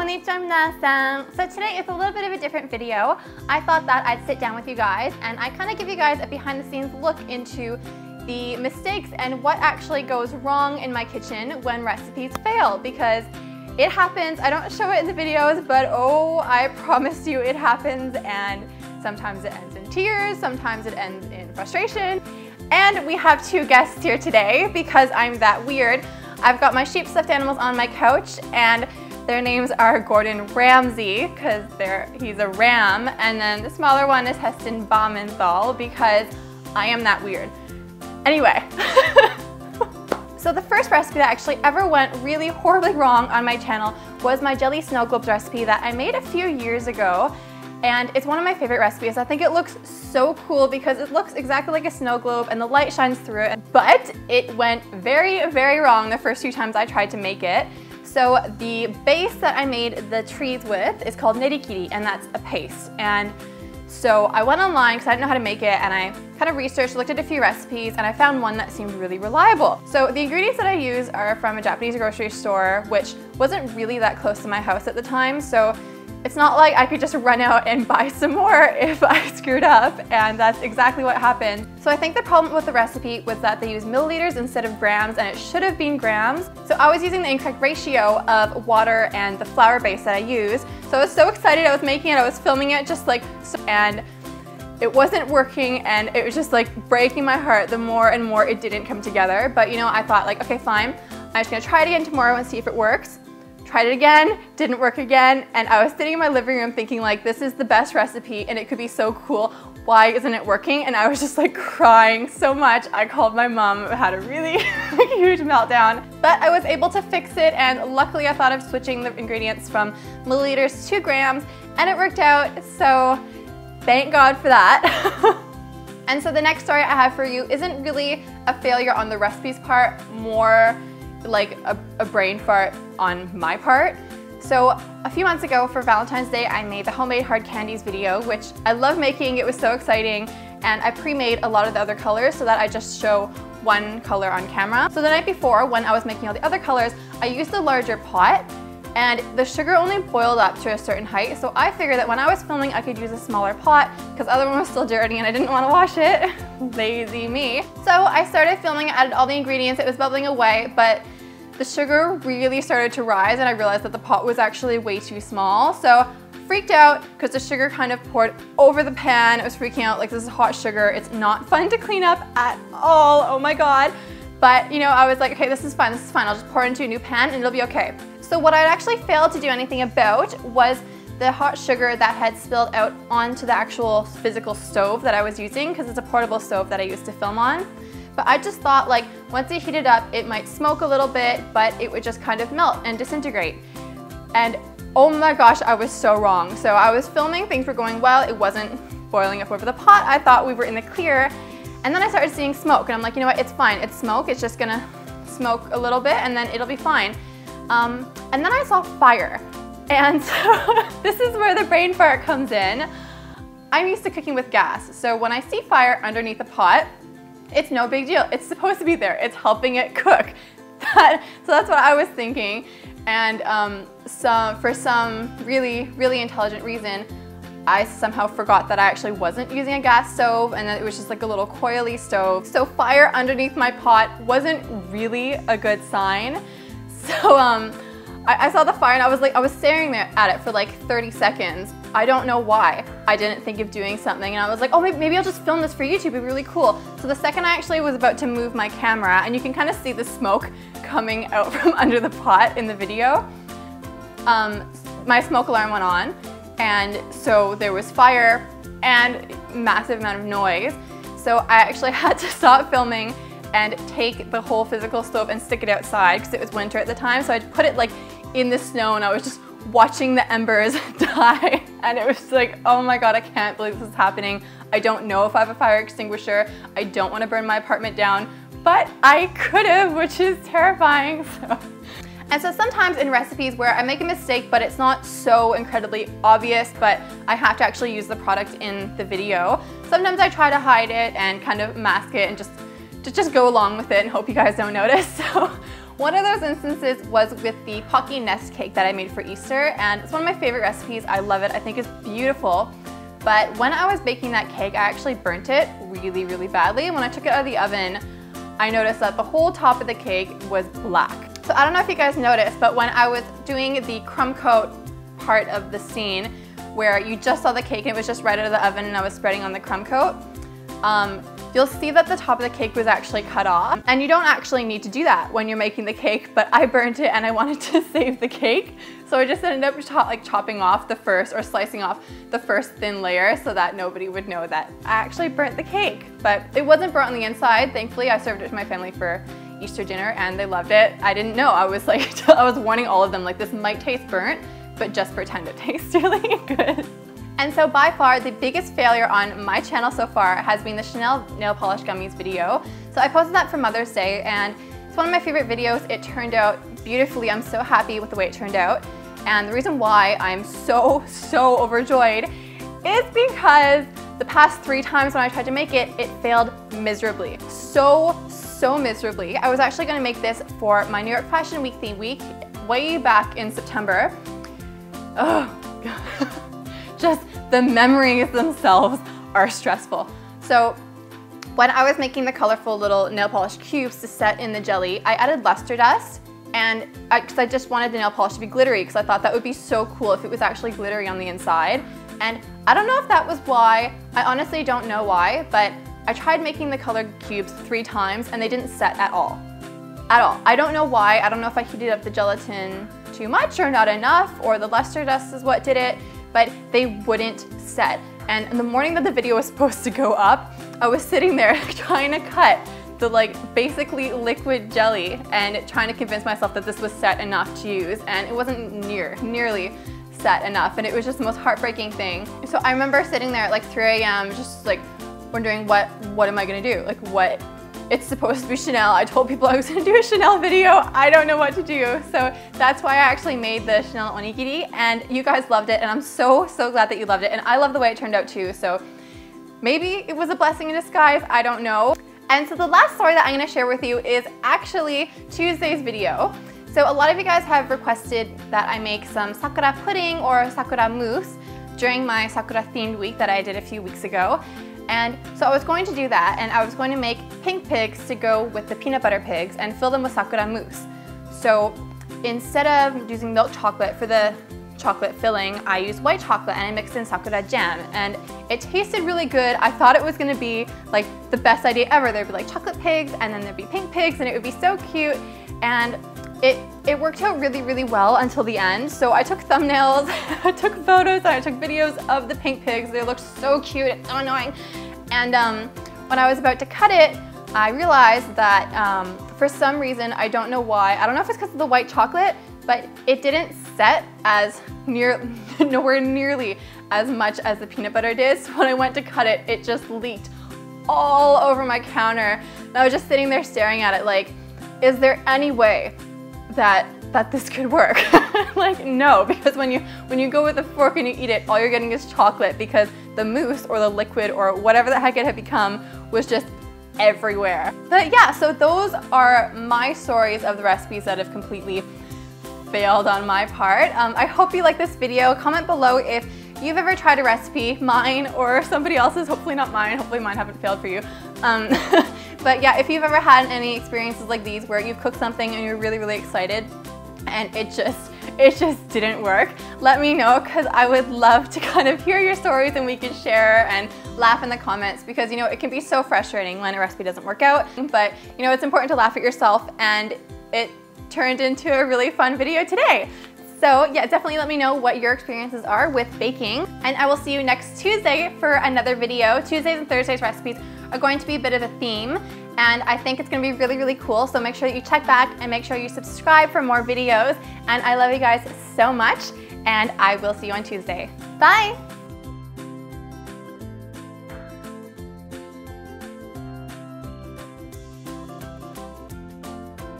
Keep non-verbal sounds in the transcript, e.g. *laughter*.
Konnichiwa So today is a little bit of a different video. I thought that I'd sit down with you guys and I kind of give you guys a behind the scenes look into the mistakes and what actually goes wrong in my kitchen when recipes fail because it happens. I don't show it in the videos, but oh, I promise you it happens and sometimes it ends in tears, sometimes it ends in frustration. And we have two guests here today because I'm that weird. I've got my sheep stuffed animals on my couch and their names are Gordon Ramsay because he's a ram and then the smaller one is Heston Blumenthal because I am that weird. Anyway, *laughs* so the first recipe that actually ever went really horribly wrong on my channel was my jelly snow globes recipe that I made a few years ago and it's one of my favorite recipes. I think it looks so cool because it looks exactly like a snow globe and the light shines through it, but it went very, very wrong the first few times I tried to make it. So the base that I made the trees with is called nerikiri and that's a paste. And so I went online because I didn't know how to make it and I kind of researched, looked at a few recipes and I found one that seemed really reliable. So the ingredients that I use are from a Japanese grocery store, which wasn't really that close to my house at the time. So it's not like I could just run out and buy some more *laughs* if I screwed up, and that's exactly what happened. So I think the problem with the recipe was that they used milliliters instead of grams, and it should have been grams. So I was using the incorrect ratio of water and the flour base that I used. So I was so excited I was making it, I was filming it just like, and it wasn't working and it was just like breaking my heart the more and more it didn't come together. But you know, I thought like, okay, fine. I'm just gonna try it again tomorrow and see if it works tried it again, didn't work again, and I was sitting in my living room thinking like, this is the best recipe and it could be so cool. Why isn't it working? And I was just like crying so much. I called my mom, had a really *laughs* huge meltdown. But I was able to fix it and luckily I thought of switching the ingredients from milliliters to grams and it worked out. So thank God for that. *laughs* and so the next story I have for you isn't really a failure on the recipes part, more like a, a brain fart on my part. So a few months ago for Valentine's Day, I made the homemade hard candies video, which I love making. It was so exciting. And I pre-made a lot of the other colors so that I just show one color on camera. So the night before, when I was making all the other colors, I used a larger pot and the sugar only boiled up to a certain height. So I figured that when I was filming, I could use a smaller pot because the other one was still dirty and I didn't want to wash it. *laughs* Lazy me. So I started filming, I added all the ingredients, it was bubbling away, but the sugar really started to rise and I realized that the pot was actually way too small. So freaked out because the sugar kind of poured over the pan. It was freaking out like this is hot sugar. It's not fun to clean up at all. Oh my God. But you know, I was like, okay, this is fine, this is fine. I'll just pour into a new pan and it'll be okay. So what I actually failed to do anything about was the hot sugar that had spilled out onto the actual physical stove that I was using because it's a portable stove that I used to film on. But I just thought like once it heated up, it might smoke a little bit, but it would just kind of melt and disintegrate. And oh my gosh, I was so wrong. So I was filming, things were going well, it wasn't boiling up over the pot. I thought we were in the clear. And then I started seeing smoke and I'm like, you know what, it's fine, it's smoke, it's just gonna smoke a little bit and then it'll be fine. Um, and then I saw fire. And *laughs* so this is where the brain fart comes in. I'm used to cooking with gas, so when I see fire underneath the pot, it's no big deal. It's supposed to be there. It's helping it cook. *laughs* That, so that's what I was thinking. And um, some, for some really, really intelligent reason, I somehow forgot that I actually wasn't using a gas stove and that it was just like a little coily stove. So fire underneath my pot wasn't really a good sign. So um, I, I saw the fire and I was like, I was staring at it for like 30 seconds. I don't know why. I didn't think of doing something and I was like, oh, maybe, maybe I'll just film this for YouTube, it'd be really cool. So the second I actually was about to move my camera and you can kind of see the smoke coming out *laughs* from under the pot in the video, um, my smoke alarm went on and so there was fire and massive amount of noise. So I actually *laughs* had to stop filming and take the whole physical stove and stick it outside because it was winter at the time. So I put it like in the snow and I was just watching the embers *laughs* die and it was like, oh my god, I can't believe this is happening. I don't know if I have a fire extinguisher. I don't want to burn my apartment down, but I could have, which is terrifying. *laughs* So. And so sometimes in recipes where I make a mistake, but it's not so incredibly obvious, but I have to actually use the product in the video, sometimes I try to hide it and kind of mask it and just to just go along with it and hope you guys don't notice. *laughs* So One of those instances was with the Pocky Nest cake that I made for Easter, and it's one of my favorite recipes. I love it, I think it's beautiful. But when I was baking that cake, I actually burnt it really, really badly. And when I took it out of the oven, I noticed that the whole top of the cake was black. So I don't know if you guys noticed, but when I was doing the crumb coat part of the scene, where you just saw the cake and it was just right out of the oven and I was spreading on the crumb coat, um, you'll see that the top of the cake was actually cut off. And you don't actually need to do that when you're making the cake, but I burnt it and I *laughs* wanted to save the cake. So I just ended up like chopping off the first or slicing off the first thin layer so that nobody would know that I actually burnt the cake. But it wasn't burnt on the inside. Thankfully, I served it to my family for Easter dinner and they loved it. I didn't know. I was like, *laughs* I was warning all of them like this might taste burnt, but just pretend it *laughs* tastes really good. And so by far, the biggest failure on my channel so far has been the Chanel nail polish gummies video. So I posted that for Mother's Day and it's one of my favorite videos. It turned out beautifully. I'm so happy with the way it turned out. And the reason why I'm so, so overjoyed is because the past three times when I tried to make it, it failed miserably. So, so miserably. I was actually gonna make this for my New York Fashion Week theme week way back in September. Oh, *laughs* just the memories themselves are stressful. So when I was making the colorful little nail polish cubes to set in the jelly, I added luster dust and because I, I, just wanted the nail polish to be glittery because I thought that would be so cool if it was actually glittery on the inside. And I don't know if that was why, I honestly don't know why, but I tried making the colored cubes three times and they didn't set at all. At all. I don't know why, I don't know if I heated up the gelatin too much or not enough or the luster dust is what did it, but they wouldn't set. And the morning that the video was *laughs* supposed to go up, I was sitting there *laughs* trying to cut the like basically liquid jelly and trying to convince myself that this was set enough to use and it wasn't near, nearly set enough and it was just the most heartbreaking thing. So I remember sitting there at like 3 a.m. just like wondering what, what am I gonna do? Like what it's supposed to be Chanel. I told people I was gonna do a Chanel video. I don't know what to do. So that's why I actually made the Chanel onigiri and you guys loved it and I'm so, so glad that you loved it. And I love the way it turned out too. So maybe it was a blessing in disguise, I don't know. And so the last story that I'm gonna share with you is actually Tuesday's video. So a lot of you guys have requested that I make some sakura pudding or sakura mousse during my sakura themed week that I did a few weeks ago. And so I was going to do that and I was going to make pink pigs to go with the peanut butter pigs and fill them with sakura mousse. So instead of using milk chocolate for the chocolate filling, I used white chocolate and I mixed in sakura jam and it tasted really good. I thought it was gonna be like the best idea ever. There'd be like chocolate pigs and then there'd be pink pigs and it would be so cute and it, it worked out really, really well until the end. So I took thumbnails, *laughs* I took photos, I took videos of the pink pigs. They looked so cute, it's so annoying. And um, when I was about to cut it, I realized that um, for some reason, I don't know why, I don't know if it's because of the white chocolate, but it didn't set as near, *laughs* nowhere nearly as much as the peanut butter did. So when I went to cut it, it just leaked all over my counter. And I was just sitting there staring at it like, is there any way that that this could work. *laughs* like no, because when you when you go with a fork and you eat it, all you're getting is chocolate because the mousse or the liquid or whatever the heck it had become was just everywhere. But yeah, so those are my stories of the recipes that have completely failed on my part. Um, I hope you like this video. Comment below if you've ever tried a recipe, mine or somebody else's, hopefully not mine, hopefully mine haven't failed for you. Um, *laughs* but yeah, if you've ever had any experiences like these where you've cooked something and you're really, really excited and it just, it just didn't work, let me know because I would love to *laughs* kind of hear your stories and we can share and laugh in the comments because you know, it can be so frustrating when a recipe doesn't work out, but you know, it's important to laugh at yourself and it turned into a really fun video today. So yeah, definitely let me know what your experiences are with baking. And I will see you next Tuesday for another video. Tuesdays and Thursdays recipes are going to be a bit of a theme and I think it's gonna be really, really cool. So make sure that you check back and make sure you subscribe for more videos. And I love you guys so much and I will see you on Tuesday. Bye!